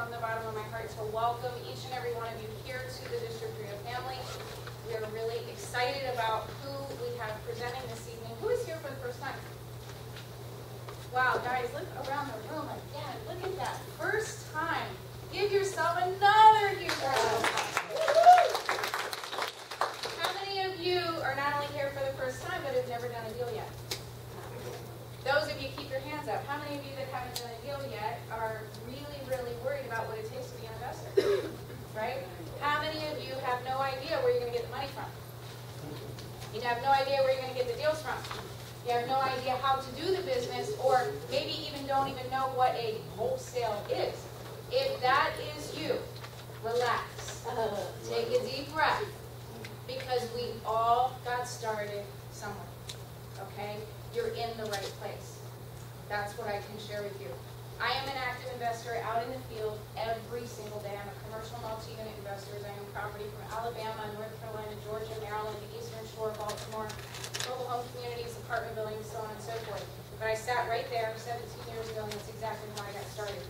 from the bottom of my heart to welcome each and every one of you here to the District 3 family. We are really excited about who we have presenting this evening. Who is here for the first time? Wow, guys, look around the room again. Look at that. First time. Give yourself another huge round. How many of you are not only here for the first time, but have never done a deal yet? Those of you keep your hands up. How many of you that haven't done a deal yet are really, really worried about what it takes to be an investor? Right? How many of you have no idea where you're going to get the money from? You have no idea where you're going to get the deals from. You have no idea how to do the business, or maybe even don't even know what a wholesale is. If that is you, relax. Uh-huh. Take a deep breath. Because we all got started somewhere. Okay? You're in the right place. That's what I can share with you. I am an active investor out in the field every single day. I'm a commercial multi-unit investor. I own property from Alabama, North Carolina, Georgia, Maryland, the Eastern Shore, Baltimore, mobile home communities, apartment buildings, so on and so forth. But I sat right there 17 years ago, and that's exactly how I got started.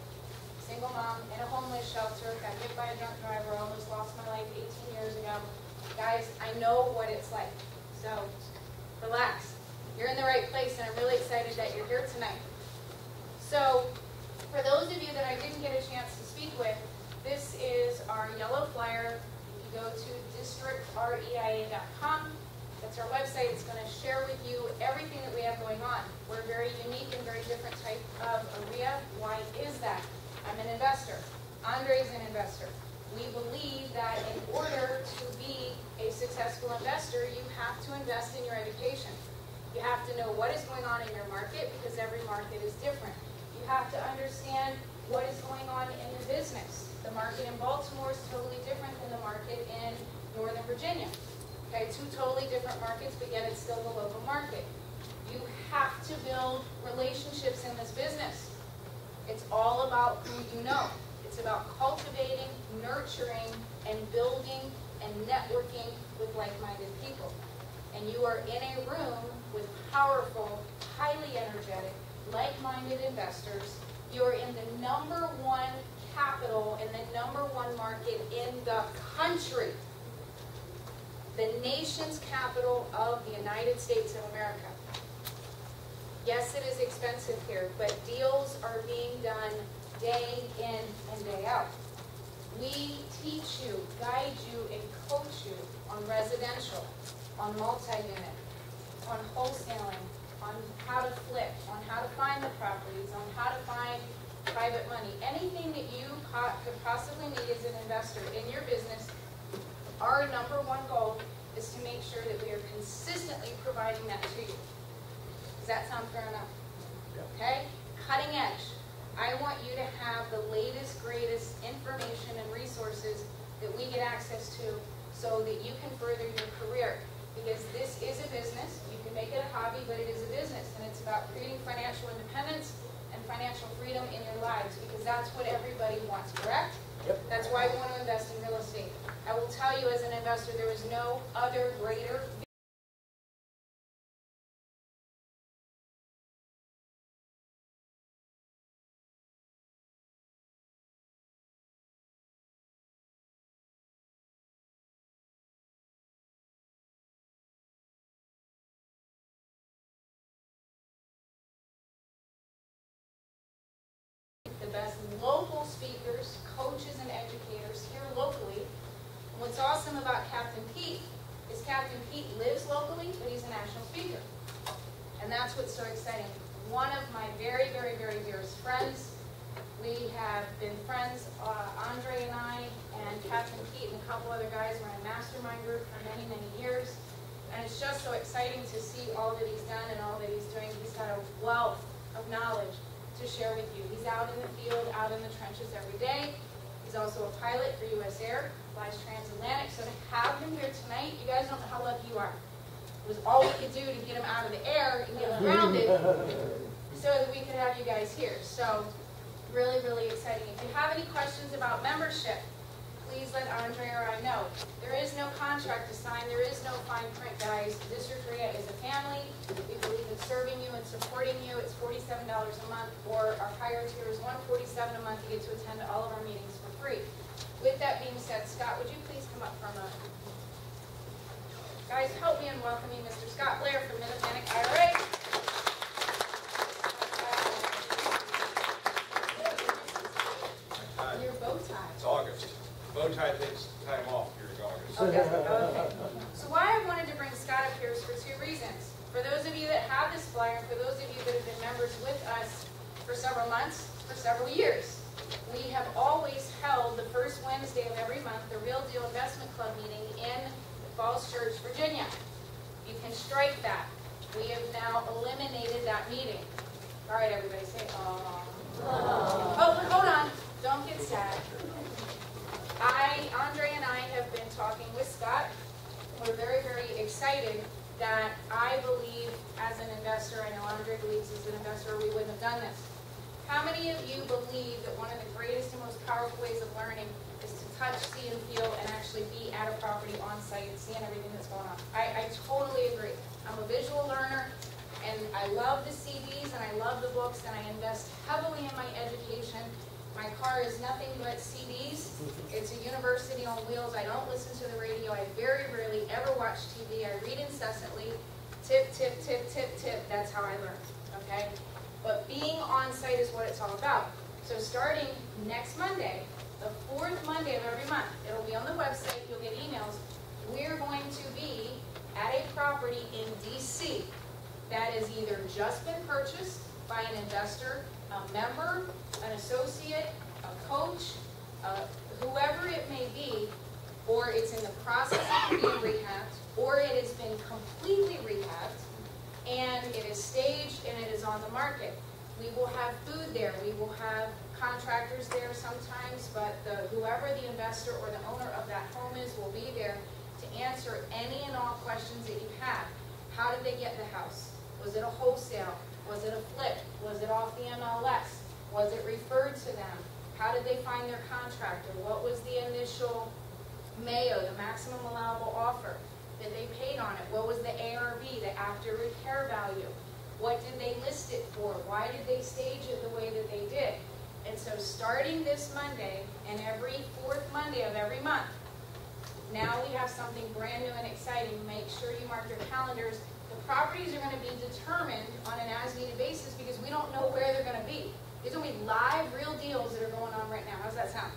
Single mom in a homeless shelter, got hit by a drunk driver, almost lost my life 18 years ago. Guys, I know what it's like. So relax. You're in the right place, and I'm really excited that you're here tonight. So, for those of you that I didn't get a chance to speak with, this is our yellow flyer. If you go to districtreia.com. That's our website. It's going to share with you everything that we have going on. We're a very unique and very different type of area. Why is that? I'm an investor. Andre's an investor. We believe that in order to be a successful investor, you have to invest in your education. You have to know what is going on in your market because every market is different. You have to understand what is going on in your business. The market in Baltimore is totally different than the market in Northern Virginia. Okay, two totally different markets, but yet it's still the local market. You have to build relationships in this business. It's all about who you know. It's about cultivating, nurturing, and building and networking with like-minded people. And you are in a room with powerful, highly energetic, like-minded investors. You're in the number one capital and the number one market in the country. The nation's capital of the United States of America. Yes, it is expensive here, but deals are being done day in and day out. We teach you, guide you, and coach you on residential, on multi-unit, on wholesaling, on how to flip, on how to find the properties, on how to find private money. Anything that you could possibly need as an investor in your business, our number one goal is to make sure that we are consistently providing that to you. Does that sound fair enough? Okay? Cutting edge. I want you to have the latest, greatest information and resources that we get access to so that you can further your career. Because this is a business, can make it a hobby, but it is a business, and it's about creating financial independence and financial freedom in your lives, because that's what everybody wants, correct? Yep. That's why we want to invest in real estate. I will tell you as an investor, there is no other greater best local speakers, coaches, and educators here locally. And what's awesome about Captain Pete is Captain Pete lives locally, but he's a national speaker. And that's what's so exciting. One of my very, very, very dearest friends, we have been friends, uh, Andre and I, and Captain Pete and a couple other guys were in a mastermind group for many, many years. And it's just so exciting to see all that he's done and all that he's doing. He's got a wealth of knowledge to share with you. He's out in the field, out in the trenches every day. He's also a pilot for U.S. Air, flies transatlantic. So to have him here tonight, you guys don't know how lucky you are. It was all we could do to get him out of the air and get him mm-hmm. grounded so that we could have you guys here. So really, really exciting. If you have any questions about membership, please let Andre or I know. There is no contract to sign, there is no fine print, guys. District REIA is a family. We believe in serving you and supporting you. It's forty-seven dollars a month, or our higher tier is 147 a month to get to attend all of our meetings for free. With that being said, Scott, would you please come up for a moment? Guys, help me in welcoming Mr. Scott Blair from Mid-Atlantic IRA. Your bow tie. It's August. Bow tie takes time off during August. Okay, okay. So why I wanted to bring Scott up here is for two reasons. For those of you that have this flyer, and for those of you that have been members with us for several months, for several years, we have always held the first Wednesday of every month, the Real Deal Investment Club meeting in Falls Church, Virginia. You can strike that. We have now eliminated that meeting. All right, everybody, say. Oh, but hold on, don't get sad. I, Andre and I have been talking with Scott. We're very, very excited that I believe as an investor, I know Andre believes as an investor, we wouldn't have done this. How many of you believe that one of the greatest and most powerful ways of learning touch, see, and feel, and actually be at a property on site, and seeing everything that's going on? I, I totally agree. I'm a visual learner, and I love the CDs, and I love the books, and I invest heavily in my education. My car is nothing but CDs. It's a university on wheels. I don't listen to the radio. I very rarely ever watch TV. I read incessantly. Tip, tip, tip, tip, tip. That's how I learn, okay? But being on site is what it's all about. So starting next Monday, the fourth Monday of every month, it'll be on the website, you'll get emails. We're going to be at a property in DC that has either just been purchased by an investor, a member, an associate, a coach, whoever it may be, or it's in the process of being rehabbed, or it has been completely rehabbed, and it is staged and it is on the market. We will have food there, we will have contractors there sometimes, but the, whoever the investor or the owner of that home is will be there to answer any and all questions that you have. How did they get the house? Was it a wholesale? Was it a flip? Was it off the MLS? Was it referred to them? How did they find their contractor? What was the initial MAO, the maximum allowable offer that they paid on it? What was the ARV, the after repair value? What did they list it for? Why did they stage it the way that they did? And so starting this Monday and every fourth Monday of every month, now we have something brand new and exciting. Make sure you mark your calendars. The properties are going to be determined on an as-needed basis because we don't know where they're going to be. These are going to be live, real deals that are going on right now. How's that sound?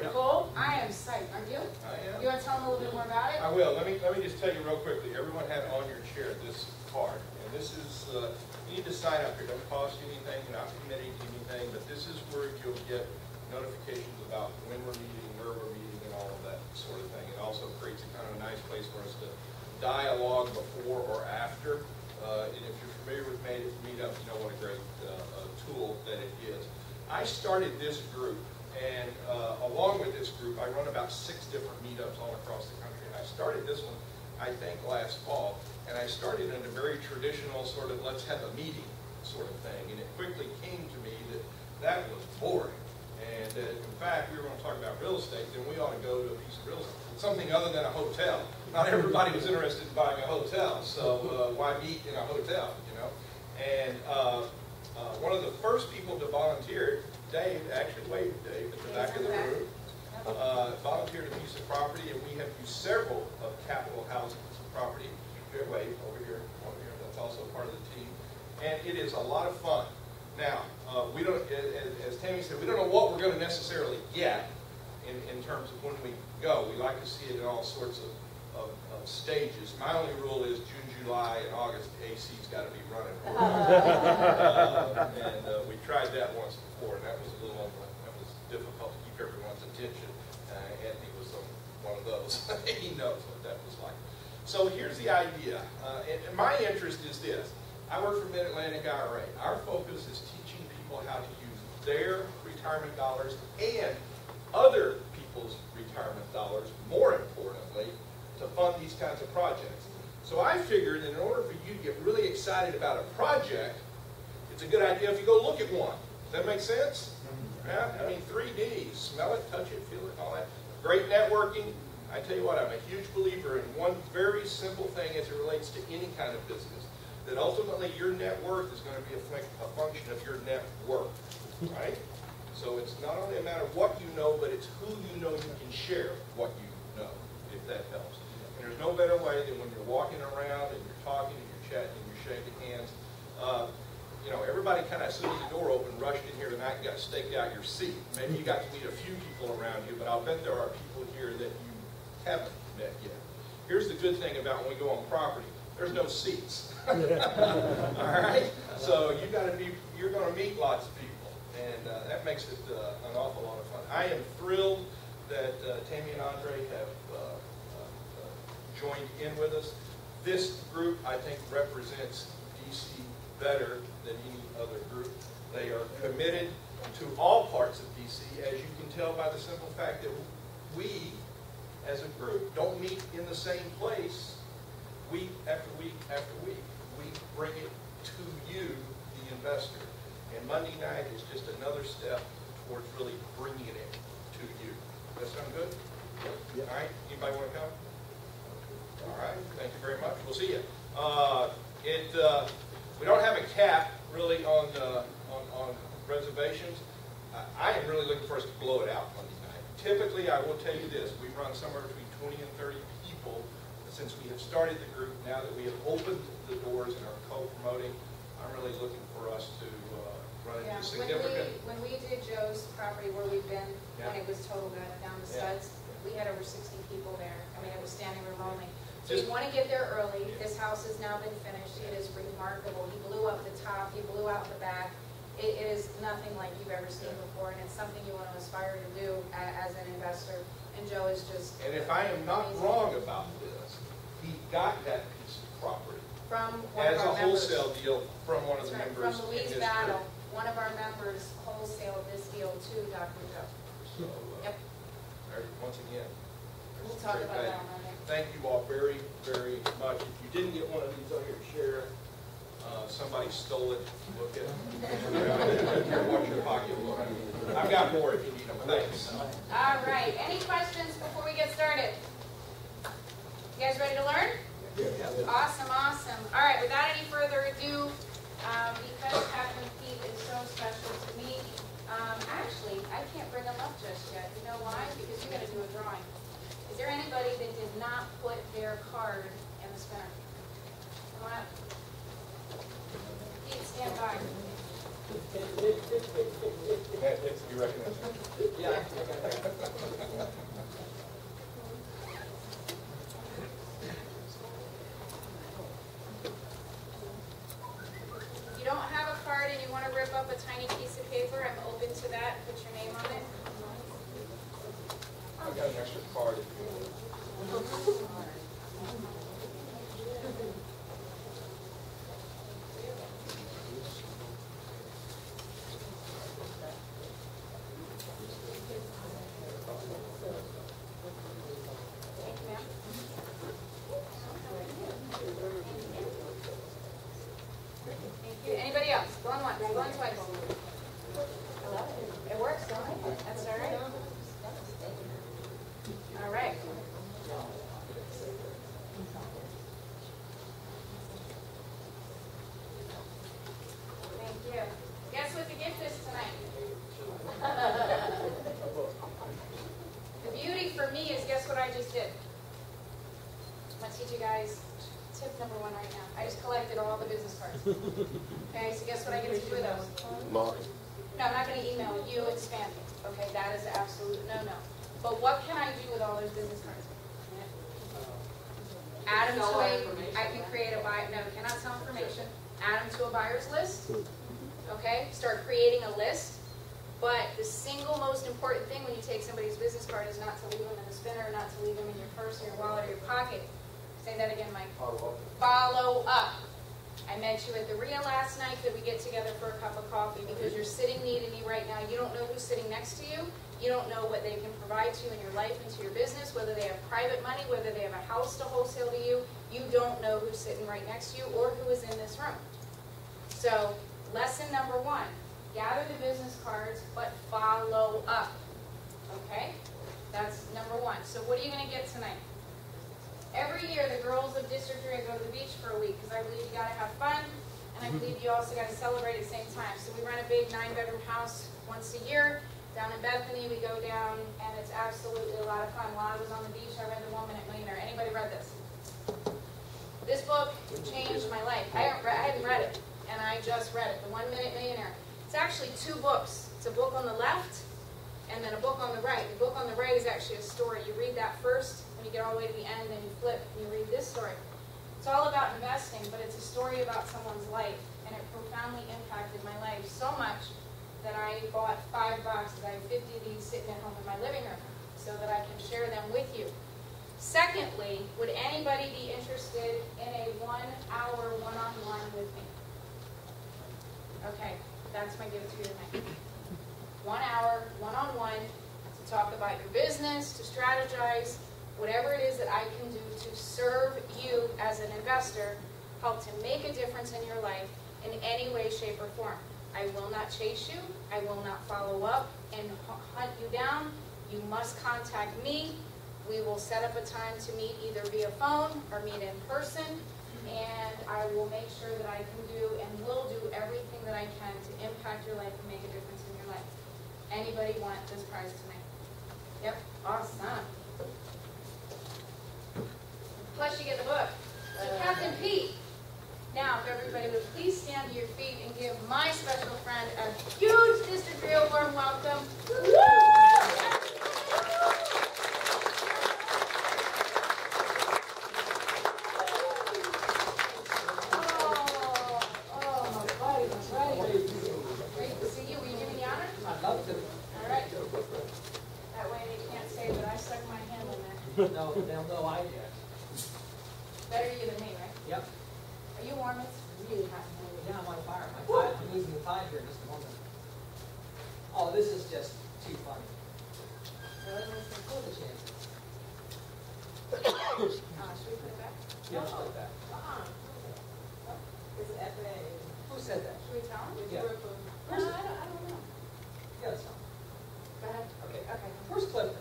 Yeah. Cool? I am psyched. Aren't you? I am. You want to tell them a little bit more about it? I will. Let me, let me just tell you real quickly. Everyone had on your chair this card. And this is, uh, need to sign up. It doesn't cost you anything. You're not committing to anything. But this is where you'll get notifications about when we're meeting, where we're meeting, and all of that sort of thing. It also creates a kind of a nice place for us to dialogue before or after. Uh, and if you're familiar with Meet- Meetup, you know what a great uh, uh, tool that it is. I started this group, and uh, along with this group, I run about six different meetups all across the country. And I started this one, I think, last fall, and I started in a very traditional sort of let's have a meeting sort of thing. And it quickly came to me that that was boring. And uh, in fact, we were going to talk about real estate, then we ought to go to a piece of real estate, something other than a hotel. Not everybody was interested in buying a hotel, so uh, why meet in a hotel, you know? And uh, uh, one of the first people to volunteer, Dave, actually wait, Dave, at the back of the room, uh, volunteered a piece of property, and we have used several of Capital Housing's property. Here, wait, over here, over here, that's also part of the team. And it is a lot of fun. Now, uh, we don't, as, as Tammy said, we don't know what we're going to necessarily get in, in terms of when we go. We like to see it in all sorts of, of, of stages. My only rule is June, July, and August, the AC's got to be running. Uh, and uh, we tried that once before, and that was a little, that was difficult to keep everyone's attention. Uh, Anthony was um, one of those. he knows what that was like. So here's the idea. Uh, and, and my interest is this. I work for Mid-Atlantic IRA. Our focus is teaching people how to use their retirement dollars and other people's retirement dollars, more importantly, to fund these kinds of projects. So I figured that in order for you to get really excited about a project, it's a good idea if you go look at one. Does that make sense? Yeah, I mean, 3D, smell it, touch it, feel it, all that. Great networking. I tell you what, I'm a huge believer in one very simple thing as it relates to any kind of business. That ultimately your net worth is gonna be a func- a function of your net worth, right? So it's not only a matter of what you know, but it's who you know you can share what you know, if that helps. And there's no better way than when you're walking around and you're talking and you're chatting and you're shaking hands. Uh, You know, everybody kind of, as soon as the door opened, rushed in here tonight and got staked out your seat. Maybe you got to meet a few people around you, but I'll bet there are people here that you haven't met yet. Here's the good thing about when we go on property, there's no seats. All right? So you gotta be, you're gonna meet lots of people, and uh, that makes it uh, an awful lot of fun. I am thrilled that uh, Tammy and Andre have uh, uh, joined in with us. This group, I think, represents DC better than any other group. They are committed to all parts of DC, as you can tell by the simple fact that we, as a group, don't meet in the same place week after week after week. We bring it to you, the investor. And Monday night is just another step towards really bringing it to you. Does that sound good? Yep. All right, anybody want to come? All right, thank you very much. We'll see you. Uh, It, uh, we don't have a cap really on, uh, on, on reservations. I- I am really looking for us to blow it out Monday night. Typically, I will tell you this, we run somewhere between 20 and 30 people since we have started the group. Now that we have opened the doors and are co-promoting, I'm really looking for us to uh, run Yeah, into when we, significant. when we did Joe's property where we've been, when it was total good, down to Yeah. studs, we had over sixty people there. I mean, it was standing room only. So Just- you want to get there early. Yeah. This house has now been finished. It is remarkable. He blew up the top, he blew out the back. It, it is nothing like you've ever seen before, and it's something you want to aspire to do a, as an investor. And Joe is just And if I am not Amazing. wrong about this, he got that piece of property from one as of a members. wholesale deal from one of the right, members from Louise Battle, group. one of our members wholesaled this deal to Dr. Joe. So, uh, Yep. there- once again. We'll talk about value. that. Thank you all very, very much. If you didn't get one of these on your chair, uh, somebody stole it, look at it. Watch your pocket. I've got more if you need them, thanks. All right, any questions before we get started? You guys ready to learn? Yeah. Awesome, awesome. All right, without any further ado, um, because Captain Pete is so special to me, um, actually, I can't bring him up just yet. You know why? Because you gotta do a drawing. Is there anybody that did not put their card in the spinner? Come on up. Pete, stand by. You recognize that? If you don't have a card and you want to rip up a tiny piece of paper, I'm open to that. Put your name on it. I've got an extra card if you want. Thank you, ma'am. Thank you. Anybody else? Going once, going twice. It works, don't it? That's all right. All right. Thank you. Guess what the gift is tonight? The beauty for me is guess what I just did? I'm gonna teach you guys tip number one right now. I just collected all the business cards. Okay, so guess what I get to do with those? No, I'm not gonna email you and spam you. Okay, that is absolute no-no. But what can I do with all those business cards? Uh, Add them to a, I can create a buy, no, cannot sell information. Add them to a buyer's list. Okay, start creating a list. But the single most important thing when you take somebody's business card is not to leave them in the spinner, not to leave them in your purse or your wallet or your pocket. Say that again, Mike. Follow up. I met you at the REIA last night. Could we get together for a cup of coffee? Because you're sitting needing me right now. You don't know who's sitting next to you. You don't know what they can provide to you in your life and to your business, whether they have private money, whether they have a house to wholesale to you. You don't know who's sitting right next to you or who is in this room. So, lesson number one, gather the business cards, but follow up. Okay? That's number one. So what are you gonna get tonight? Every year, the girls of District Three go to the beach for a week, because I believe you gotta have fun, and I mm-hmm. believe you also gotta celebrate at the same time. So we rent a big nine-bedroom house once a year, down in Bethany, we go down, and it's absolutely a lot of fun. While I was on the beach, I read The One Minute Millionaire. Anybody read this? This book changed my life. I haven't read, I hadn't read it, and I just read it, The One Minute Millionaire. It's actually two books. It's a book on the left, and then a book on the right. The book on the right is actually a story. You read that first, when you get all the way to the end, then you flip, and you read this story. It's all about investing, but it's a story about someone's life, and it profoundly impacted my life so much that I bought five boxes. I have 50 of these sitting at home in my living room so that I can share them with you. Secondly, would anybody be interested in a one-hour one-on-one with me? Okay, that's my give it to you tonight. One hour, one-on-one, to talk about your business, to strategize, whatever it is that I can do to serve you as an investor, help to make a difference in your life in any way, shape, or form. I will not chase you. I will not follow up and hunt you down. You must contact me. We will set up a time to meet either via phone or meet in person. And I will make sure that I can do and will do everything that I can to impact your life and make a difference in your life. Anybody want this prize tonight? Yep, awesome. Book. So Captain Pete, now, if everybody would please stand to your feet and give my special friend a huge District 3 warm welcome. Oh, oh, my buddy, my buddy. Great to see you. Will you give me the honor? I'd love to. All right. That way they can't say that I stuck my hand in there. No, they'll know I did. Better you than me, right? Yep. Are you warm? It's really hot. in here. Yeah, I'm on fire. My tide, I'm losing the tide here in just a moment. Oh, this is just too funny. Really? Let's see. What are the chances? Uh, should we put it back? Yeah, let's put that. Uh-uh. It's an FA. Who said that? Should we tell them? Yeah. No, I don't, I don't know. Yeah, it's not. Go ahead. Okay. Okay. Where's Clifton?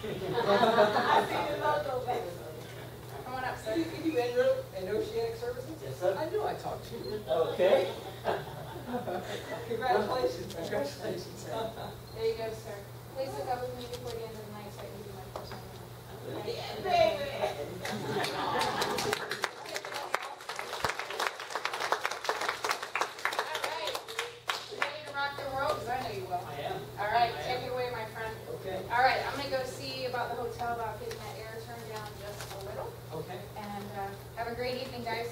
I see the logo back. Come on up, sir. You, you Andrew and Oceanic Services? Yes, sir. I knew I talked to you. Okay. Congratulations, congratulations. There you go, sir. Please look up with me before the end of the night so I can do my first one. All right. You Ready to rock the world? Because I know you will. I am. All right, I take am. it away, my friend. Okay, All right, I'm gonna go see about the hotel, about getting that air turned down just a little. okay. And uh, have a great evening, guys.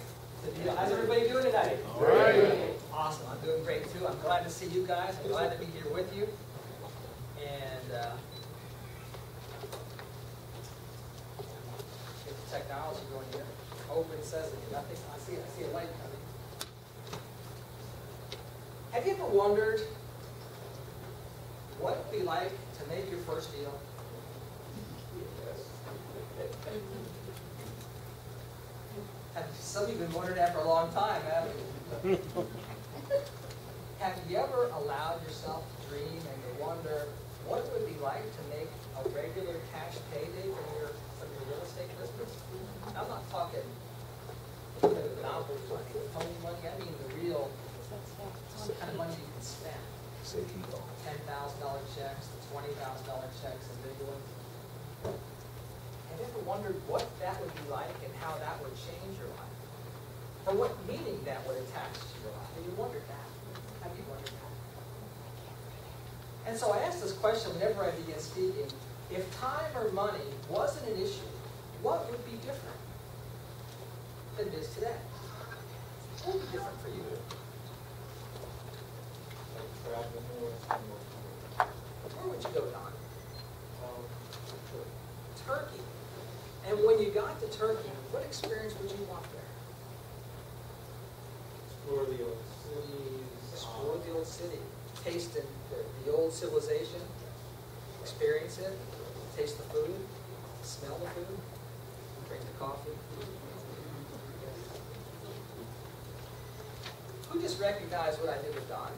How's everybody doing tonight? All right. Awesome, I'm doing great too. I'm glad to see you guys. I'm glad to be here with you. And, uh, get the technology going here. Open sesame, nothing, I see, I see a light coming. Have you ever wondered what it'd be like to make your first deal? Have Some of you been wondering that for a long time, haven't you? have you ever allowed yourself to dream and to wonder what it would be like to make a regular cash payday from your, from your real estate business? I'm not talking monopoly money, phony money, I mean the real kind of money you can spend. $10,000 checks, $20,000 wondered what that would be like and how that would change your life? Or what meaning that would attach to your life? Have you wondered that? Have you wondered that? And so I ask this question whenever I begin speaking. If time or money wasn't an issue, what would be different than it is today? What would be different for you? Where would you go, Don? Um, Turkey. And when you got to Turkey, what experience would you want there? Explore the old cities. Explore the old city, taste the, the old civilization, experience it, taste the food, smell the food, drink the coffee. Who just recognized what I did with Don?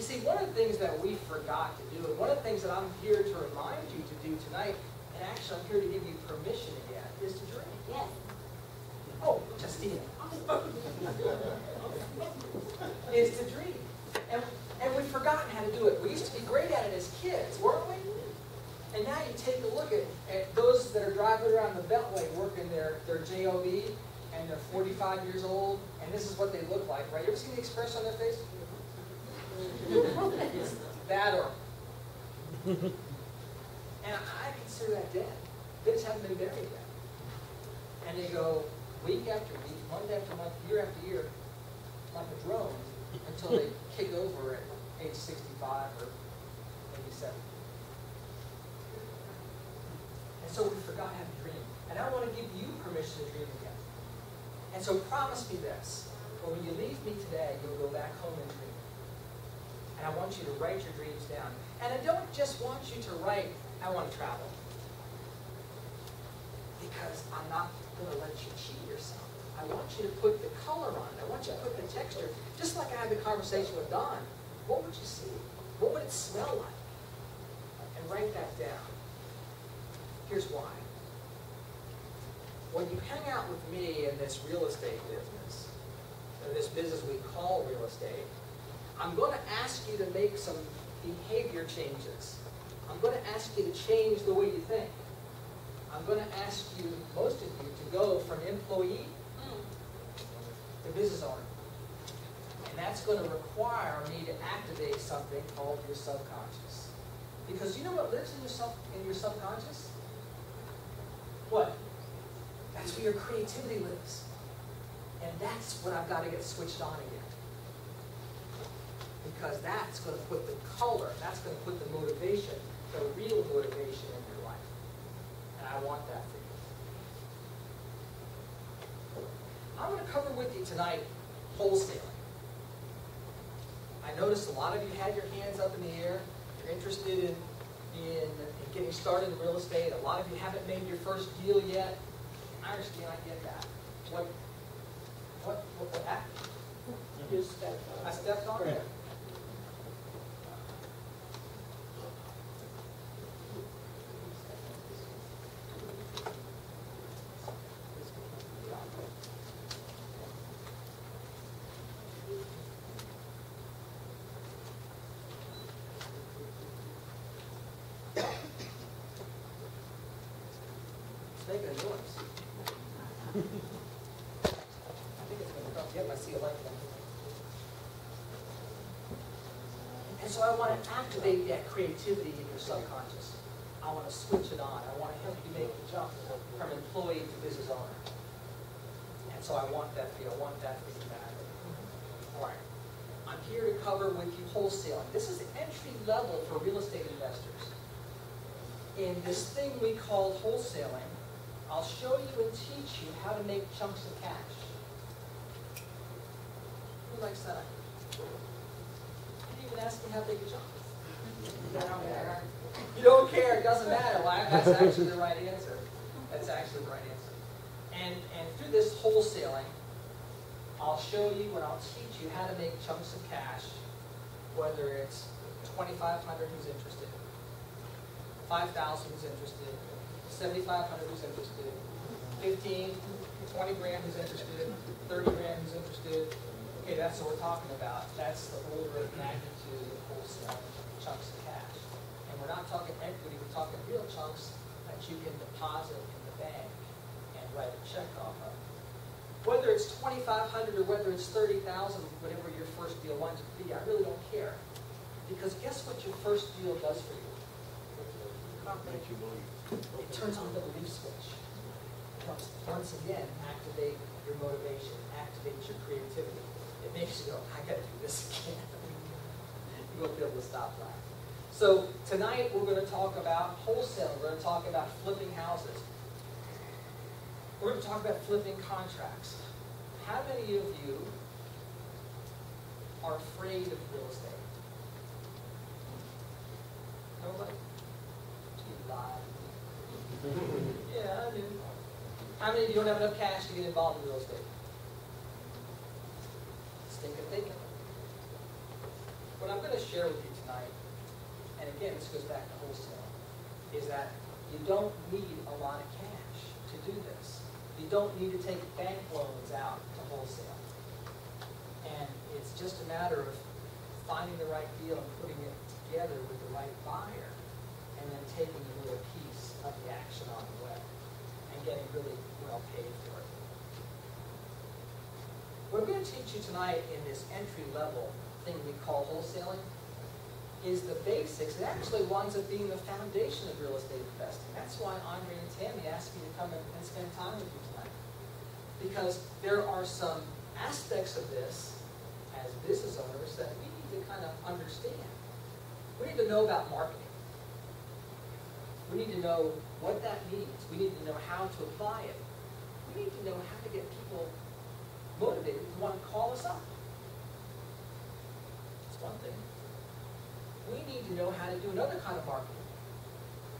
You see, one of the things that we forgot to do, and one of the things that I'm here to remind you to do tonight, and actually I'm here to give you permission again, is to dream. Yes. Oh, Justina. is to dream. And, and we've forgotten how to do it. We used to be great at it as kids, weren't we? And now you take a look at, at those that are driving around the Beltway working their, their JOB, and they're 45 years old, and this is what they look like, right? You ever see the expression on their face? It's that or. And I consider that dead. They just haven't been buried yet. And they go week after week, month after month, year after year, like a drone, until they kick over at age 65 or maybe 70. And so we forgot how to dream. And I want to give you permission to dream again. And so promise me this. But when you leave me today, you'll go back home and dream. And I want you to write your dreams down. And I don't just want you to write, I want to travel. Because I'm not going to let you cheat yourself. I want you to put the color on it. I want you to put the texture. Just like I had the conversation with Don. What would you see? What would it smell like? And write that down. Here's why. When you hang out with me in this real estate business, in this business we call real estate, I'm going to ask you to make some behavior changes. I'm going to ask you to change the way you think. I'm going to ask you, most of you, to go from employee to business owner. And that's going to require me to activate something called your subconscious. Because you know what lives in your, sub, in your subconscious? What? That's where your creativity lives. And that's what I've got to get switched on again. Because that's going to put the color, that's going to put the motivation, the real motivation in your life. And I want that for you. I'm going to cover with you tonight wholesaling. I noticed a lot of you had your hands up in the air. You're interested in, in, in getting started in real estate. A lot of you haven't made your first deal yet. I understand, I get that. What, what, what, what happened? You stepped I stepped on it. It's making a noise. I think it's gonna come, yep, I see a light coming. And so I want to activate that creativity in your subconscious. I want to switch it on. I want to help you make the jump from employee to business owner. And so I want that for you. I want that for you back. All right. I'm here to cover with you wholesaling. This is entry level for real estate investors. In this thing we call wholesaling, I'll show you and teach you how to make chunks of cash. Who likes that? You even ask me how big a chunk. You don't care, it doesn't matter, well, that's actually the right answer. That's actually the right answer. And, and through this wholesaling, I'll show you and I'll teach you how to make chunks of cash, whether it's twenty-five hundred who's interested, five thousand who's interested, seventy-five hundred who's interested, fifteen, twenty grand who's interested, thirty grand who's interested. Okay, that's what we're talking about. That's the order of magnitude of wholesale chunks of cash. And we're not talking equity, we're talking real chunks that you can deposit in the bank and write a check off of. Whether it's twenty-five hundred or whether it's thirty thousand, whatever your first deal winds up to be, I really don't care. Because guess what your first deal does for you? Make you believe. It turns on the belief switch. Once again, activate your motivation, activate your creativity. It makes you go, I gotta do this again. You won't be able to stop that. So tonight, we're gonna talk about wholesale. We're gonna talk about flipping houses. We're gonna talk about flipping contracts. How many of you are afraid of real estate? Nobody? You lie. Yeah, I do. How many of you don't have enough cash to get involved in real estate? Think of thinking. What I'm gonna share with you tonight, and again, this goes back to wholesale, is that you don't need a lot of cash to do this. You don't need to take bank loans out to wholesale. And it's just a matter of finding the right deal and putting it together with the right buyer, and then taking a little piece of the action on the way, and getting really well paid for it. What I'm gonna teach you tonight in this entry level thing we call wholesaling is the basics. It actually winds up being the foundation of real estate investing. That's why Andre and Tammy asked me to come and spend time with you tonight. Because there are some aspects of this as business owners that we need to kind of understand. We need to know about marketing. We need to know what that means. We need to know how to apply it. We need to know how to get people motivated to want to call us up. That's one thing. We need to know how to do another kind of marketing.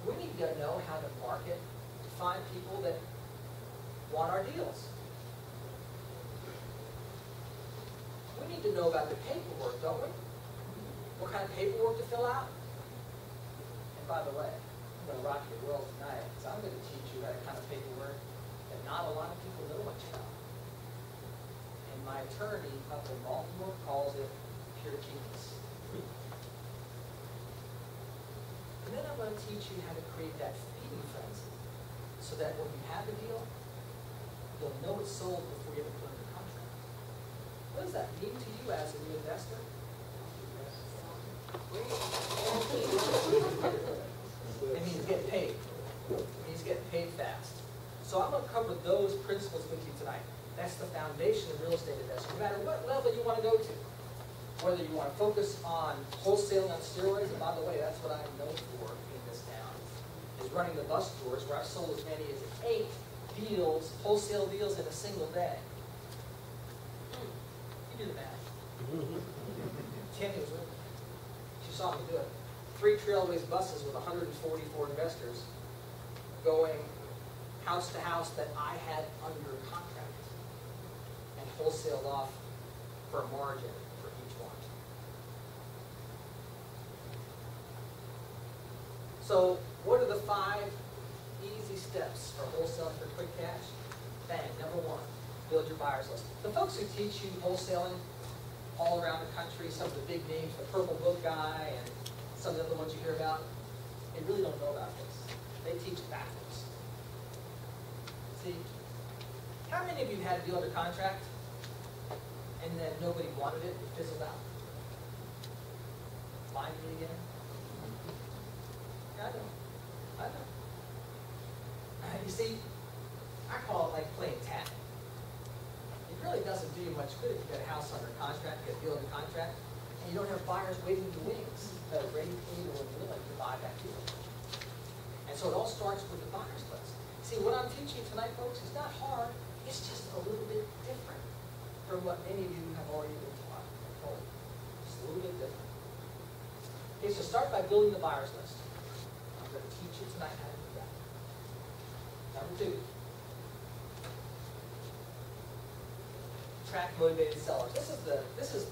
We need to know how to market to find people that want our deals. We need to know about the paperwork, don't we? What kind of paperwork to fill out? And by the way, I'm gonna rock your world tonight, because I'm gonna teach you that kind of paperwork that not a lot of people know much about. My attorney up in Baltimore calls it pure genius. And then I'm gonna teach you how to create that feeding frenzy, so that when you have a deal, you'll know it's sold before you even put under contract. What does that mean to you as a new investor? It means get paid. It means get paid fast. So I'm gonna cover those principles with you tonight. That's the foundation of real estate investing, no matter what level you wanna go to. Whether you wanna focus on wholesaling on steroids, and by the way, that's what I'm known for in this town, is running the bus tours where I've sold as many as eight deals, wholesale deals in a single day. You do the math. Tammy was with me. She saw me do it. Three Trailways buses with hundred and forty-four investors going house to house that I had under contract and wholesaled off for a margin for each one. So what are the five easy steps for wholesaling for quick cash? Bang, number one, build your buyer's list. The folks who teach you wholesaling all around the country, some of the big names, the Purple Book guy and some of the other ones you hear about, they really don't know about this. They teach backwards. See, how many of you had a deal under contract and then nobody wanted it, it fizzled out? Find it again? I know, I know. You see, I call it like playing tag. It really doesn't do you much good if you've got a house under contract, you got a deal under contract, and you don't have buyers waiting in the wings that are ready, able, and willing to buy that deal. And so it all starts with the buyer's list. See, what I'm teaching tonight, folks, is not hard, it's just a little bit different from what many of you have already been taught and told. Just a little bit different. Okay, so start by building the buyer's list. I'm going to teach you tonight how to do that. Number two, track motivated sellers. This is the this is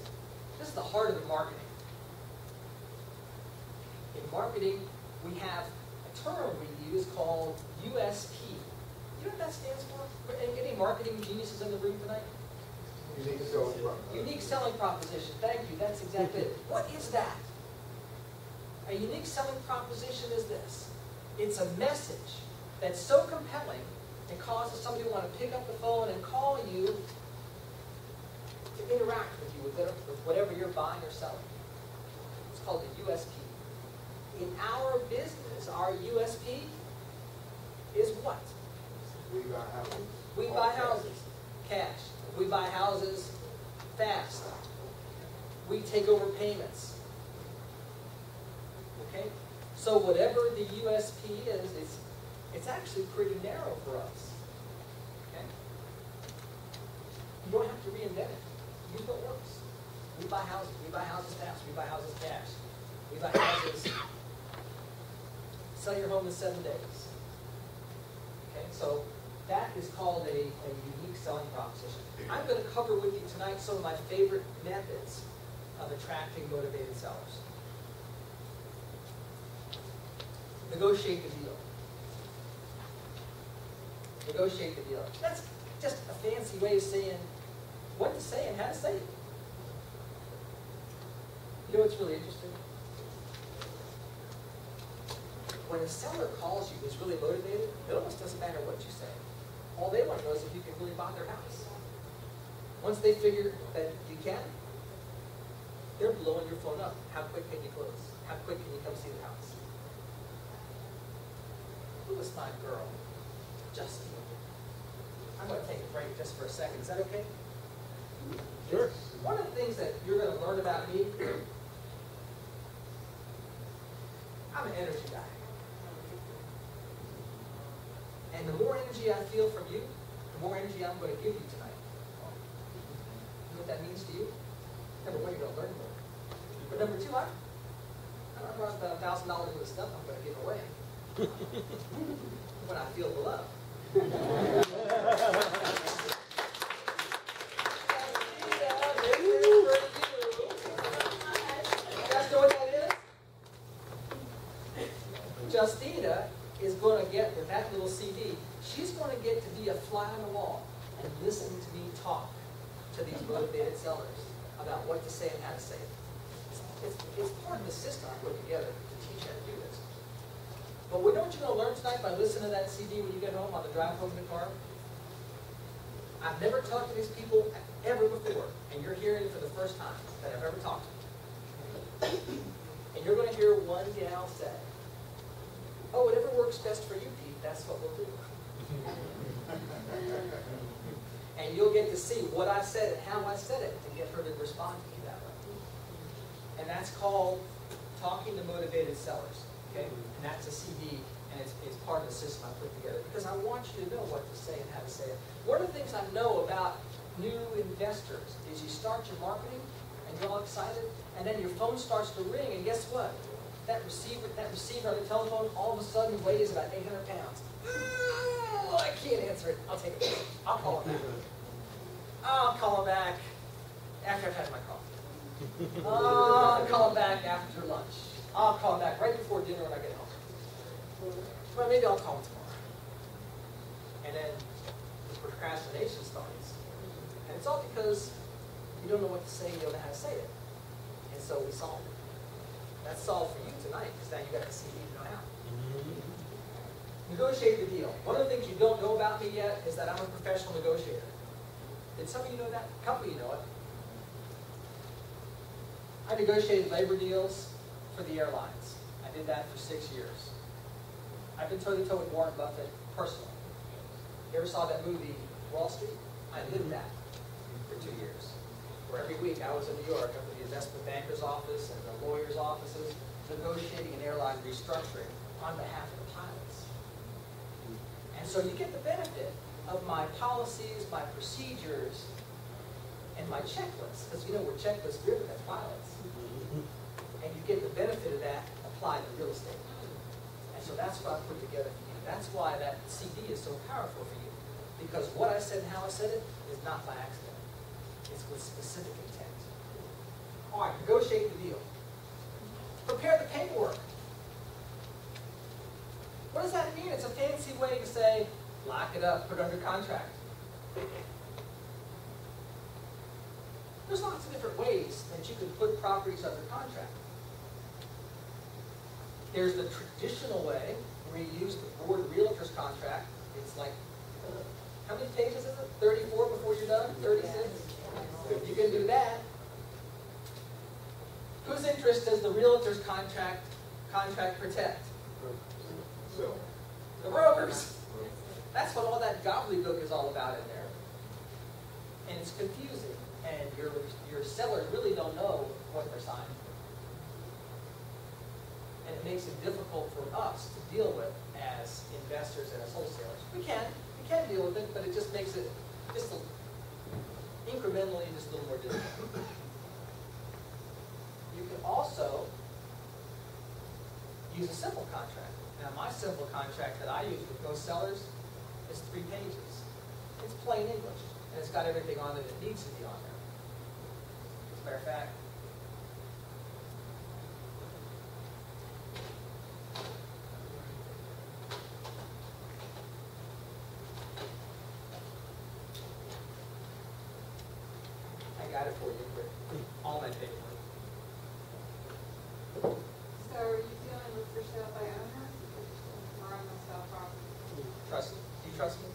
this is the heart of the marketing. In marketing, we have a term we use called USP. You know what that stands for? Any marketing geniuses in the room tonight? Unique selling proposition. Unique selling proposition. Thank you. That's exactly it. What is that? A unique selling proposition is this. It's a message that's so compelling it causes somebody to want to pick up the phone and call you to interact with you with whatever- you're buying or selling. It's called a USP. In our business, our USP is what? We buy houses. We buy houses, cash. We buy houses fast. We take over payments. Okay? So whatever the USP is, it's, it's actually pretty narrow for us. Okay? You don't have to reinvent it. Use what works. We buy houses, we buy houses fast, we buy houses cash. We buy houses, sell your home in seven days. Okay, so that is called a, a unique selling proposition. I'm going to cover with you tonight some of my favorite methods of attracting motivated sellers. Negotiate the deal. Negotiate the deal. That's just a fancy way of saying what to say and how to say it. You know what's really interesting? When a seller calls you who's really motivated, it almost doesn't matter what you say. All they want to know is if you can really buy their house. Once they figure that you can, they're blowing your phone up. How quick can you close? How quick can you come see the house? Who was my girl? Justine. I'm going to take a break just for a second. Is that okay? Sure. One of the things that you're going to learn about me, I'm an energy guy. And the more energy I feel from you, the more energy I'm going to give you tonight. You know what that means to you? Number one, you're going to learn more. But number two, I, I don't know about a thousand dollars worth of stuff I'm going to give away. when I feel the love. Obrigado. I know about new investors is you start your marketing and you're all excited, and then your phone starts to ring, and guess what? That receiver, that receiver on the telephone all of a sudden weighs about 800 pounds. Oh, I can't answer it. I'll take it. I'll call him back. I'll call him back after I've had my coffee. I'll call him back after lunch. I'll call him back right before dinner when I get home. Well, maybe I'll call him tomorrow. And then procrastination starts. And it's all because you don't know what to say, you don't know how to say it. And so we solve it. That's solved for you tonight, because now you got the CD to know how. Negotiate the deal. One of the things you don't know about me yet is that I'm a professional negotiator. Did some of you know that? A couple of you know it. I negotiated labor deals for the airlines. I did that for six years. I've been toe-to-toe with Warren Buffett personally. You ever saw that movie, Wall Street? I lived that for two years. Where every week I was in New York up at the investment banker's office and the lawyer's offices, negotiating an airline restructuring on behalf of the pilots. And so you get the benefit of my policies, my procedures, and my checklists, because you know we're checklist driven as pilots. And you get the benefit of that applied to real estate. And so that's what I put together for you. That's why that CD is so powerful for you. Because what I said and how I said it is not by accident. It's with specific intent. All right, negotiate the deal. Prepare the paperwork. What does that mean? It's a fancy way to say, lock it up, put it under contract. There's lots of different ways that you can put properties under contract. There's the traditional way where you use the board realtor's contract. It's like, uh, how many pages is it? 34 before you're done? 36? You can do that. Whose interest does the realtor's contract contract protect? So, The brokers. That's what all that gobbledygook is all about in there. And it's confusing, and your, your sellers really don't know what they're signing. And it makes it difficult for us to deal with as investors and as wholesalers. We can, we can deal with it, but it just makes it just a, incrementally just a little more difficult. You can also use a simple contract. Now, my simple contract that I use with most sellers is three pages. It's plain English, and it's got everything on it that needs to be on there. As a matter of fact, got it for you, but all my paperwork. So are you dealing with for sale by owner or on the sale property? Trust, do you trust me?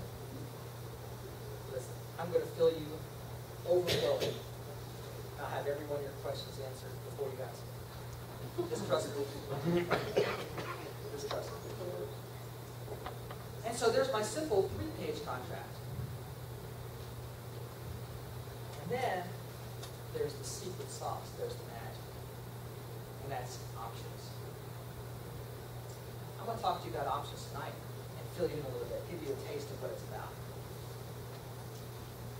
Listen, I'm gonna fill you overflowing. I'll have every one of your questions answered before you ask. me. Just trust me. Just trust me. And so there's my simple three-page contract. And then there's the secret sauce, there's the magic. And that's options. I'm gonna talk to you about options tonight and fill you in a little bit, give you a taste of what it's about.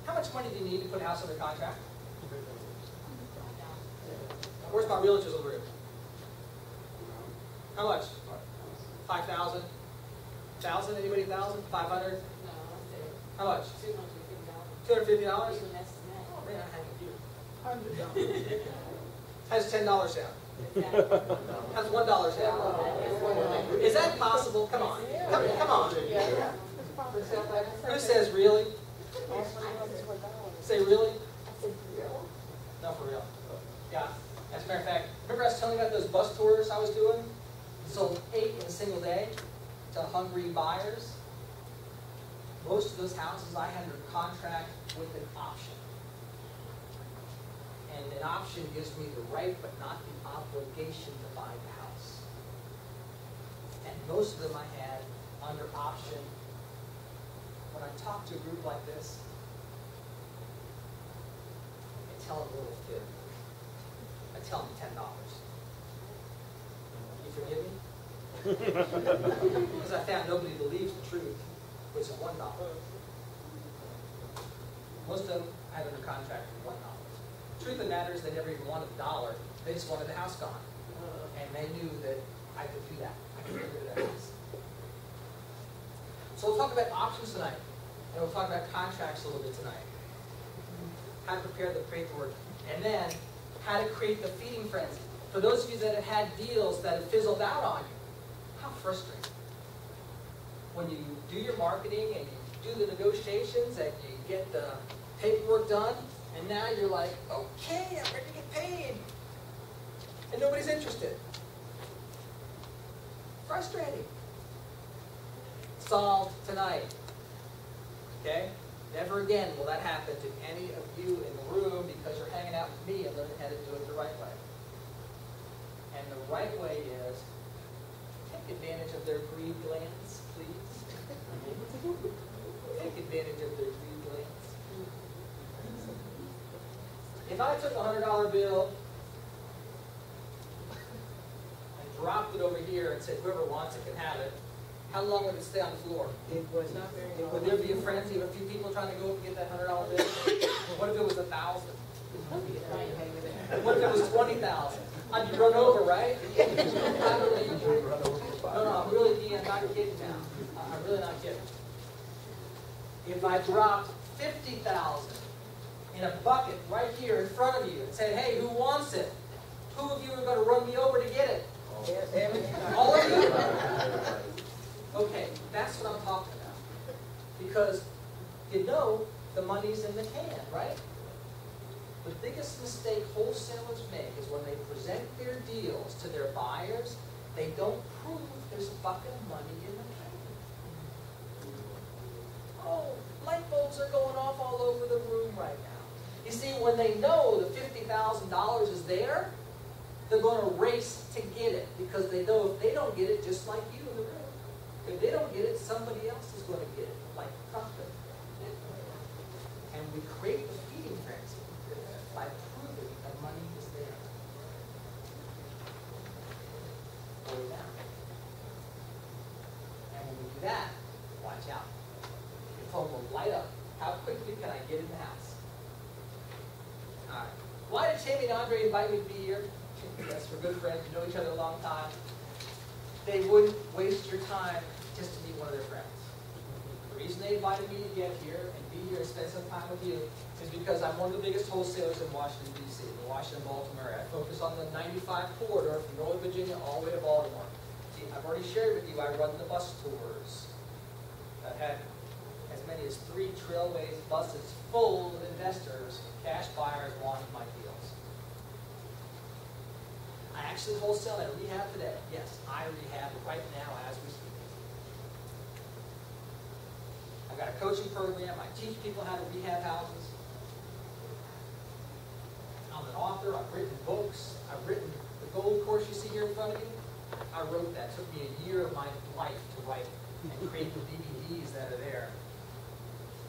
How much money do you need to put a house under contract? Where's my realtors over here? How much? Five thousand? Thousand, anybody thousand? Five hundred? No, How much? two hundred and fifty dollars. Two hundred fifty dollars? Even estimate. Oh, man, I have you. Hundred dollars. Has ten dollars down. Exactly. Has one dollar down. Oh, is that possible? Come on, come, come on. Yeah. For sale by owner. Who says really? Say really? No, for real. Yeah, as a matter of fact, remember I was telling you about those bus tours I was doing? Sold eight in a single day to hungry buyers. Most of those houses I had under contract with an option. And an option gives me the right but not the obligation to buy the house. And most of them I had under option. When I talk to a group like this, I tell them a little fib. I tell them ten dollars. You forgive me? Because I found nobody believes the truth, which is one. Most of them had under contract for one. Truth of the matter is they never even wanted the dollar, they just wanted the house gone. And they knew that I could do that, I could get that house. So we'll talk about options tonight, and we'll talk about contracts a little bit tonight how to prepare the paperwork, and then how to create the feeding frenzy. For those of you that have had deals that have fizzled out on you, how frustrating. When you do your marketing and you do the negotiations and you get the paperwork done, and now you're like, okay, I'm ready to get paid. And nobody's interested. Frustrating. Solved tonight. Okay? Never again will that happen to any of you in the room because you're hanging out with me and learning how to do it the right way. And the right way is advantage of their greed lands, please. Take advantage of their greed lands. If I took a $100 bill and dropped it over here and said, whoever wants it can have it, how long would it stay on the floor? It was not very long. Would there be a frenzy of a few people trying to go up and get that $100 bill? what if it was a 1000 What if it was 20000 How'd you run over, right? no, no, I'm really being, I'm not kidding now. I'm really not kidding. If I dropped 50000 in a bucket right here in front of you and said, hey, who wants it? Who of you are going to run me over to get it? All of you? Okay, that's what I'm talking about. Because you know the money's in the can, right? The biggest mistake wholesalers make is when they present their deals to their buyers, they don't prove there's a bucket of money in the can. Oh, light bulbs are going off all over the room right now. You see, when they know the fifty thousand dollars is there, they're gonna race to get it, because they know if they don't get it, just like you in the room, if they don't get it, somebody else is gonna get it, like Compton. And we create the feeding frenzy by proving the money is there. Or down. And when we do that, watch out. Your phone will light up. How quickly can I get in the house? Alright. Why did Tammy and Andre invite me to be here? Yes, we're good friends, we know each other a long time. They wouldn't waste your time just to meet one of their friends. The reason they invited me to get here and be here and spend some time with you is because I'm one of the biggest wholesalers in Washington DC, the Washington Baltimore. I focus on the 95 corridor from Northern Virginia all the way to Baltimore. See, I've already shared with you, I run the bus tours. I've had as many as three trailways buses full of investors, cash buyers wanting my deals. I actually wholesale at rehab today. Yes, I rehab right now as we speak. I've got a coaching program. I teach people how to rehab houses. I'm an author. I've written books. I've written the gold course you see here in front of you. I wrote that. It took me a year of my life to write and create the DVDs that are there,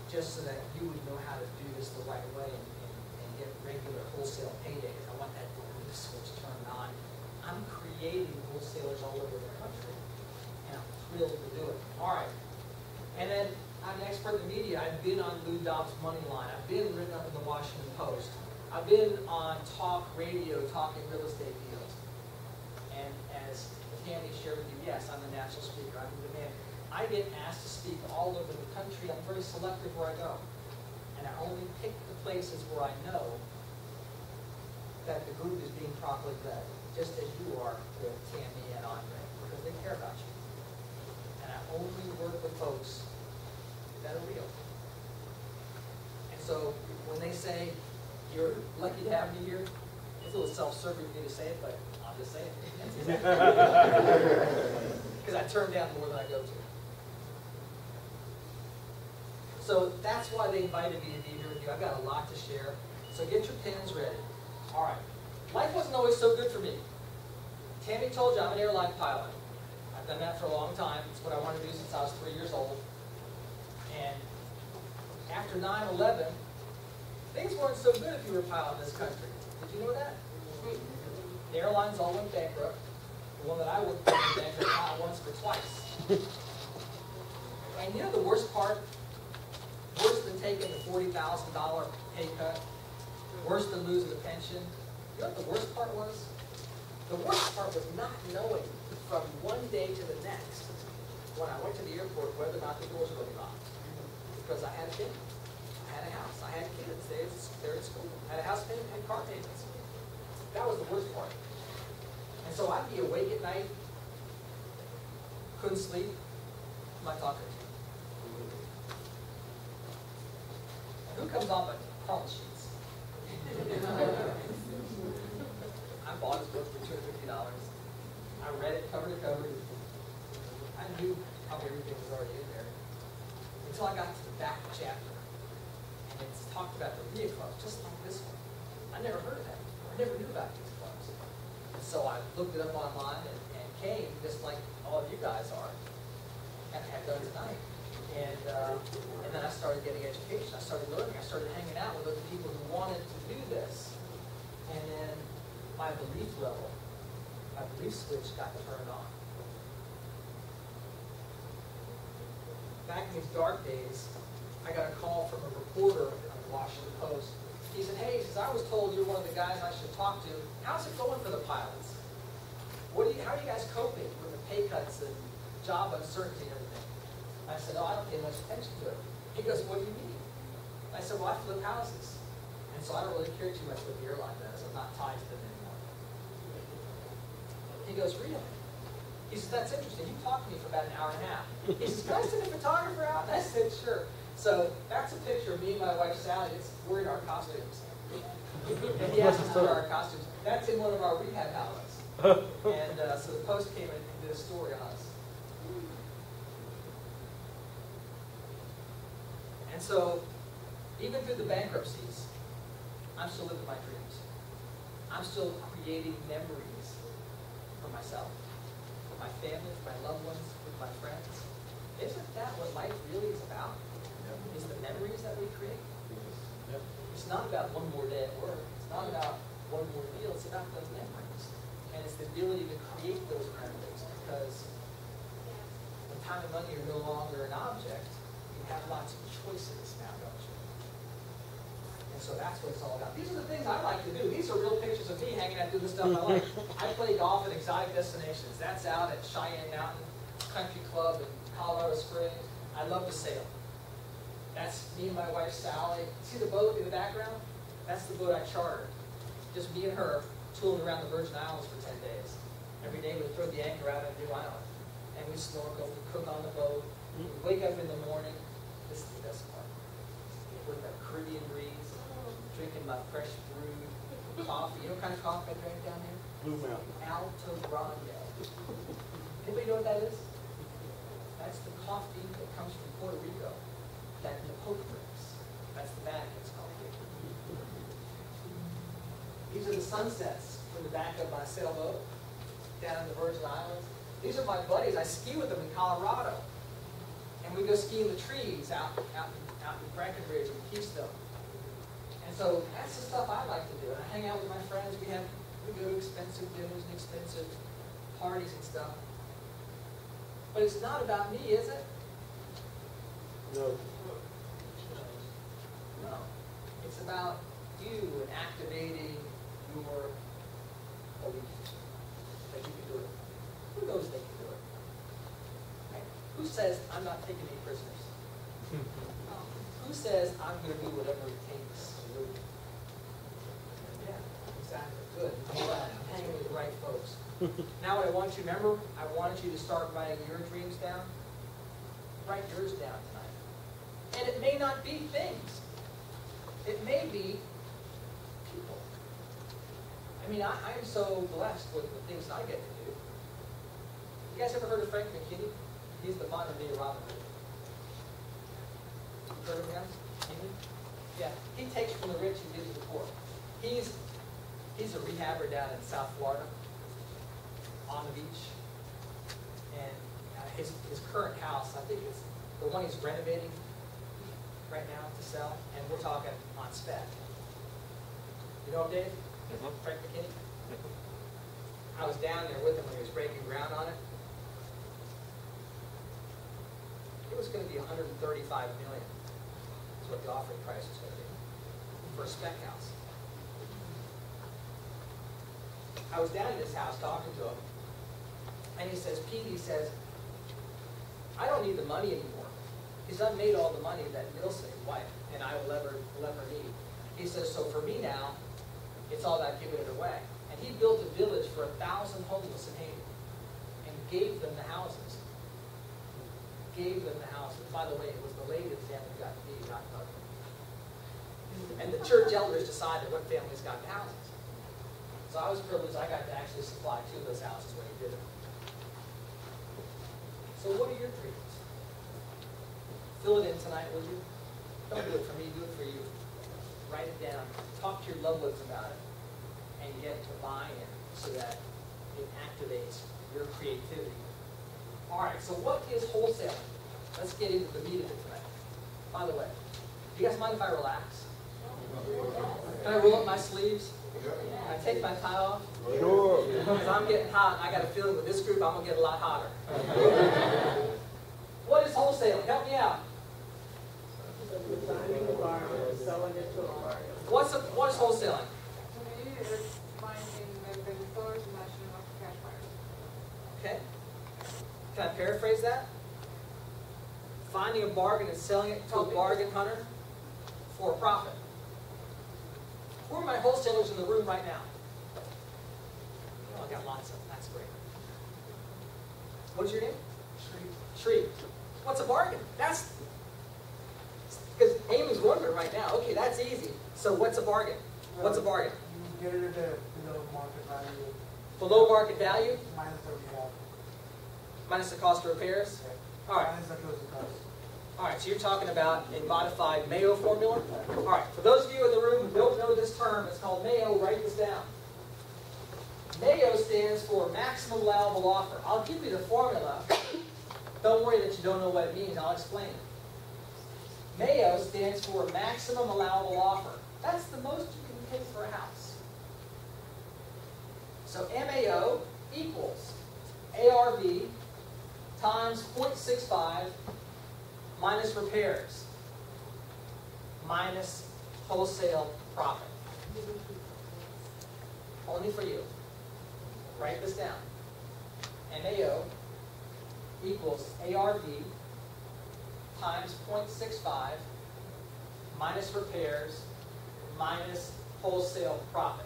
just so that you would know how to do this the right way and, and, and get regular wholesale paydays. I want that belief switch turned on. I'm creating wholesalers all over the country, and I'm thrilled to do it. All right. And then I'm an expert in the media. I've been on Lou Dobbs' Money Line. I've been written up in the Washington Post. I've been on talk radio talking real estate deals. And as Tammy shared with you, yes, I'm a national speaker. I'm in demand. I get asked to speak all over the country. I'm very selective where I go. And I only pick the places where I know that the group is being properly led, just as you are with Tammy and Andre, because they care about you. And I only work with folks that are real. And so when they say, you're lucky to have me here, it's a little self-serving for me to say it, but I'm just saying. Because I turn down more than I go to. So that's why they invited me to be here with you. I've got a lot to share. So get your pens ready. All right. Life wasn't always so good for me. Tammy told you I'm an airline pilot. I've done that for a long time. It's what I wanted to do since I was three years old. And after 9-11, things weren't so good if you were a pilot in this country. Did you know that? The airlines all went bankrupt. The one that I worked for went bankrupt not once but twice. And you know the worst part? Worse than taking the forty thousand dollar pay cut, worse than losing the pension. You know what the worst part was? The worst part was not knowing from one day to the next, when I went to the airport, whether or not the doors were locked. Because I had a kid, I had a house, I had kids, they're, they're at school, I had a house payment, had car payments. That was the worst part. And so I'd be awake at night, couldn't sleep, my to? Who comes on my call sheets? I bought his book for two hundred fifty dollars. I read it cover to cover. I knew probably everything was already in there. Until I got to the back chapter. And it's talked about the REIA clubs, just like this one. I never heard of that. I never knew about these clubs. So I looked it up online and, and came, just like all of you guys are, and have done tonight. And, uh, and then I started getting education. I started learning. I started hanging out with other people who wanted to do this. And then my belief level, my belief switch got turned on. Back in these dark days, I got a call from a reporter on the Washington Post. He said, hey, he says, I was told you're one of the guys I should talk to. How's it going for the pilots? What do you, how are you guys coping with the pay cuts and job uncertainty and everything? I said, oh, I don't pay much attention to it. He goes, what do you mean? I said, well, I flip houses. And so I don't really care too much what the airline does. I'm not tied to anymore. He goes, really? He says, that's interesting. You talked to me for about an hour and a half. He says, can I send a photographer out? And I said, sure. So that's a picture of me and my wife Sally. It's, we're in our costumes. And he asked us to wear our costumes. That's in one of our rehab houses. And uh, so the Post came and did a story on us. And so, even through the bankruptcies, I'm still living my dreams. I'm still creating memories myself, with my family, with my loved ones, with my friends. Isn't that what life really is about? Is the memories that we create? It's not about one more day at work. It's not about one more meal. It's about those memories. And it's the ability to create those memories because when time and money are no longer an object, you have lots of choices now? And so that's what it's all about. These are the things I like to do. These are real pictures of me hanging out doing the stuff I like. I play golf at exotic destinations. That's out at Cheyenne Mountain Country Club in Colorado Springs. I love to sail. That's me and my wife Sally. See the boat in the background? That's the boat I chartered. Just me and her tooling around the Virgin Islands for 10 days. Every day we'd throw the anchor out on a new island. And we'd snorkel, we'd cook on the boat, we'd wake up in the morning, This is the best part. With a Caribbean breeze, drinking my fresh brewed coffee. You know what kind of coffee I drank down there? Blue Mountain. Alto Grande. Anybody know what that is? That's the coffee that comes from Puerto Rico, that the Pope drinks. That's the Vatican's coffee. These are the sunsets from the back of my sailboat down in the Virgin Islands. These are my buddies. I ski with them in Colorado. And we go ski in the trees out, out, out in Breckenridge and Keystone. So that's the stuff I like to do. And I hang out with my friends. We have, we go to expensive dinners and expensive parties and stuff. But it's not about me, is it? No. No. It's about you and activating your belief that you can do it. Who knows they can do it? Right? Who says, I'm not taking any prisoners? Hmm. Who says, I'm gonna do whatever it takes to do it? Yeah, good. I'm glad. I'm hanging with the right folks. Now what I want you to remember, I wanted you to start writing your dreams down. Write yours down tonight. And it may not be things. It may be people. I mean, I, I'm so blessed with the things I get to do. You guys ever heard of Frank McKinney? He's the modern day Robin Hood. You Heard of him? Yeah, he takes from the rich and gives to the poor. He's, he's a rehabber down in South Florida, on the beach. And uh, his, his current house, I think it's the one he's renovating right now to sell, and we're talking on spec. You know him, Dave? Frank McKinney? I was down there with him when he was breaking ground on it. It was gonna be hundred and thirty-five million, is what the offering price was gonna be, for a spec house. I was down at his house talking to him, and he says, Pete, he says, I don't need the money anymore. He's I've made all the money that Nilsa, wife, and I will ever, will ever need. He says, so for me now, it's all about giving it away. And he built a village for a thousand homeless in Haiti and gave them the houses. Gave them the houses. By the way, it was the of family got me, not Doug. And the church elders decided what families got the houses. So I was privileged, I got to actually supply two of those houses when he did it. So what are your dreams? Fill it in tonight, will you? Don't do it for me, do it for you. Write it down, talk to your loved ones about it, and get to buy-in so that it activates your creativity. All right, so what is wholesaling? Let's get into the meat of it tonight. By the way, do you guys mind if I relax? Can I roll up my sleeves? Can I take my tie off? Sure. Because I'm getting hot, and I got a feeling with this group, I'm gonna get a lot hotter. What is wholesaling? Help me out. Designing a bar, selling it to a bar. What's, a- what is wholesaling? To me, it's finding the big sellers and matching them up with cash buyers. Okay? Can I paraphrase that? Finding a bargain and selling it to a bargain hunter for a profit. Who are my wholesalers in the room right now? Oh, I got lots of them, that's great. What is your name? Shree. What's a bargain? That's, because Amy's wondering right now, okay, that's easy. So what's a bargain? What's a bargain? You get it at below market value, Below market value minus minus the cost of repairs? All right. Minus the closing cost. All right, so you're talking about a modified MAO formula? All right, for those of you in the room who don't know this term, it's called MAO, write this down. MAO stands for maximum allowable offer. I'll give you the formula. Don't worry that you don't know what it means, I'll explain it. MAO stands for maximum allowable offer. That's the most you can pay for a house. So MAO equals ARV times 0.65 minus repairs, minus wholesale profit. Only for you. Write this down. MAO equals ARV times 0.65 minus repairs, minus wholesale profit.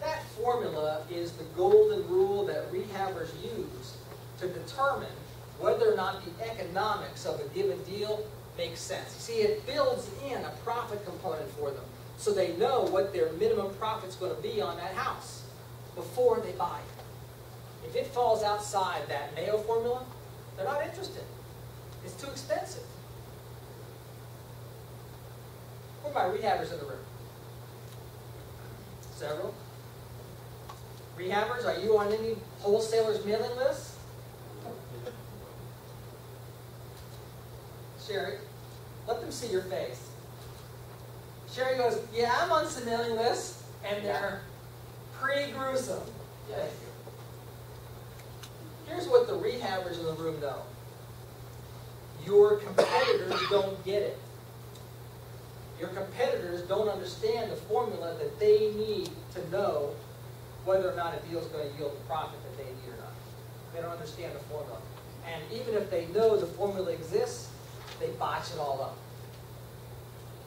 That formula is the golden rule that rehabbers use to determine whether or not the economics of a given deal makes sense. See, it builds in a profit component for them, so they know what their minimum profit's gonna be on that house before they buy it. If it falls outside that MAO formula, they're not interested. It's too expensive. Who are my rehabbers in the room? Several? Rehabbers, are you on any wholesalers mailing list? Sherry, let them see your face. Sherry goes, yeah, I'm on some mailing lists, and they're pretty gruesome. Thank you. Here's what the rehabbers in the room know. Your competitors don't get it. Your competitors don't understand the formula that they need to know whether or not a deal is going to yield the profit that they need or not. They don't understand the formula. And even if they know the formula exists, they botch it all up.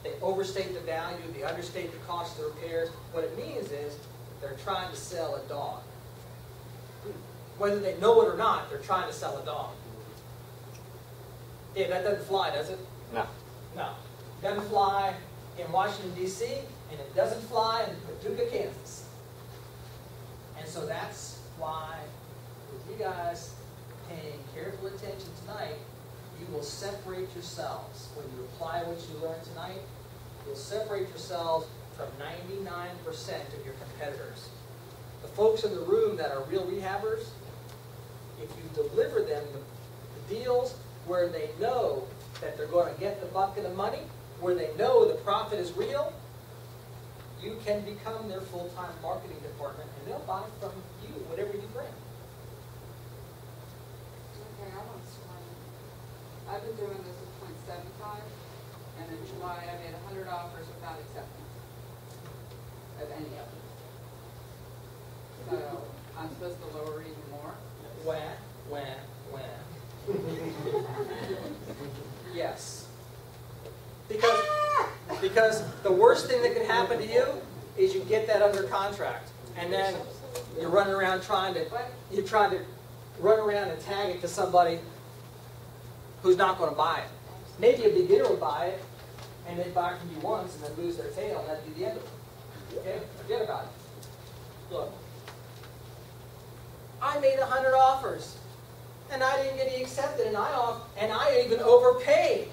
They overstate the value, they understate the cost of the repairs. What it means is they're trying to sell a dog. Whether they know it or not, they're trying to sell a dog. Yeah, that doesn't fly, does it? No. No. Doesn't fly in Washington DC, and it doesn't fly in Paducah, Kansas. And so that's why, with you guys paying careful attention tonight, you will separate yourselves. When you apply what you learned tonight, you'll separate yourselves from 99% of your competitors. The folks in the room that are real rehabbers, if you deliver them the, the deals where they know that they're going to get the bucket of money, where they know the profit is real, you can become their full-time marketing department, and they'll buy from you whatever you bring. Okay, I want to I've been doing this with seven five, and in July I made a hundred offers without acceptance of any of them. So I'm supposed to lower even more? When, when, when. Yes. Because, because the worst thing that could happen to you is you get that under contract, and then you're running around trying to, you're trying to run around and tag it to somebody who's not gonna buy it. Maybe a beginner will buy it, and they buy it from you once and then lose their tail, and that'd be the end of it. Okay, forget about it. Look. I made a hundred offers, and I didn't get any accepted, and I off, and I even overpaid.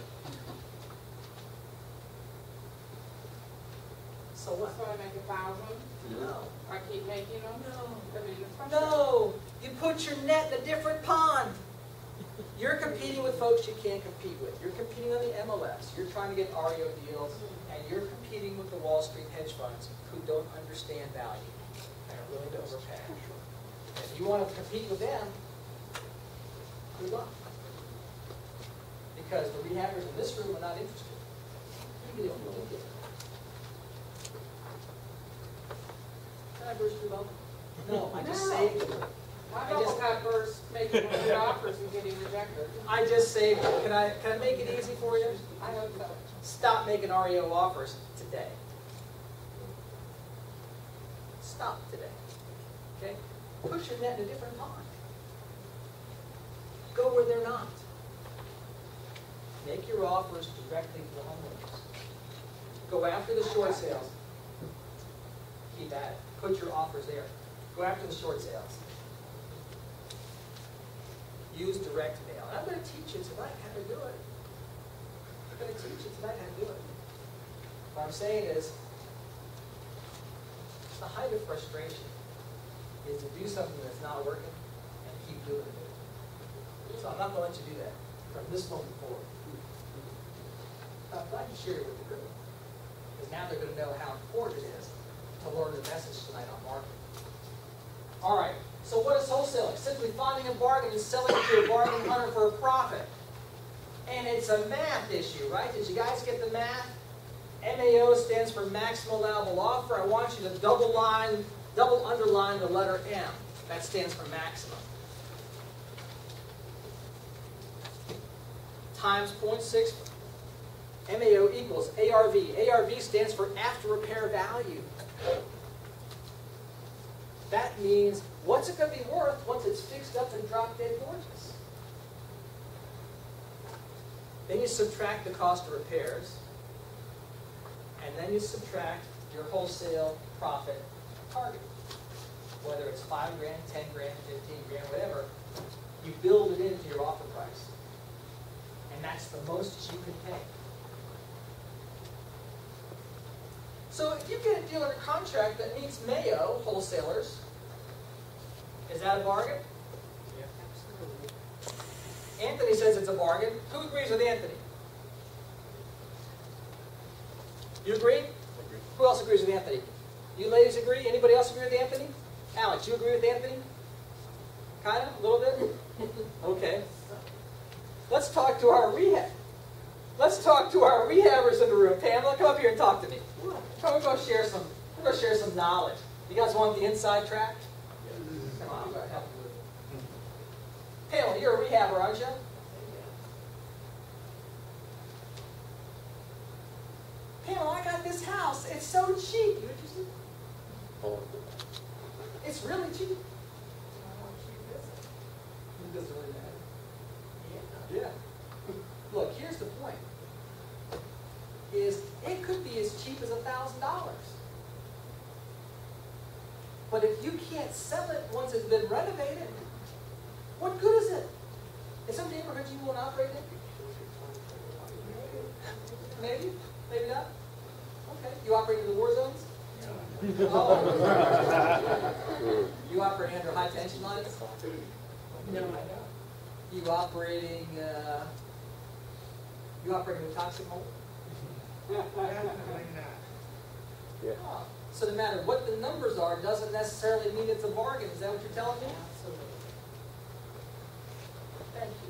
So what? So I make a thousand, No. I keep making them? No. I mean, it's frustrating. No, you put your net in a different pond. You're competing with folks you can't compete with. You're competing on the MLS. You're trying to get REO deals, mm-hmm. and you're competing with the Wall Street hedge funds who don't understand value and are willing to overpay. If you want to compete with them, good luck. Because the rehabbers in this room are not interested. Even if you do get it. Can I burst your bubble? No, I just No. saved. My I bubble just- got burst making hundred offers and getting rejected. I just saved you. Can I, can I make it easy for you? I hope so. Stop making REO offers today. Stop today. Okay? Push your net in a different pond. Go where they're not. Make your offers directly to the homeowners. Go after the short sales. Keep at it. Put your offers there. Go after the short sales. Use direct mail. And I'm going to teach you tonight how to do it. I'm going to teach you tonight how to do it. What I'm saying is, the height of frustration is to do something that's not working and keep doing it. So I'm not going to let you do that from this moment forward. I'm glad you shared it with the group. Because now they're going to know how important it is to learn the message tonight on marketing. All right, so what is wholesaling? Simply finding a bargain and selling it to a bargain hunter for a profit. And it's a math issue, right? Did you guys get the math? MAO stands for maximum allowable offer. I want you to double line, double underline the letter M. That stands for maximum. Times 0.6. MAO equals ARV. ARV stands for after repair value. That means, what's it gonna be worth once it's fixed up and drop dead gorgeous? Then you subtract the cost of repairs, and then you subtract your wholesale profit target. Whether it's five grand, ten grand, fifteen grand, whatever, you build it into your offer price. And that's the most you can pay. So if you get a dealer contract that meets MAO wholesalers, is that a bargain? Yeah, absolutely. Anthony says it's a bargain. Who agrees with Anthony? You agree? Who else agrees with Anthony? You ladies agree? Anybody else agree with Anthony? Alex, you agree with Anthony? Kinda, a little bit? Okay. Let's talk to our rehab. Let's talk to our rehabbers in the room. Pamela, come up here and talk to me. Come, we're gonna share some, we're gonna share some knowledge. You guys want the inside track? Come on, I'm gonna help you with it. Pamela, you're a rehabber, aren't you? Pamela, I got this house. It's so cheap. You interested? It's really cheap. It doesn't really matter. Yeah. Look, here's the it could be as cheap as a thousand dollars. But if you can't sell it once it's been renovated, what good is it? In some neighborhoods you won't operate in? Maybe, maybe not. Okay. You operate in the war zones? Oh. You operate under high tension lines? No, I don't. You operating, uh, you operating a toxic home? Yeah. So no matter what the numbers are, doesn't necessarily mean it's a bargain. Is that what you're telling me? Absolutely. Thank you.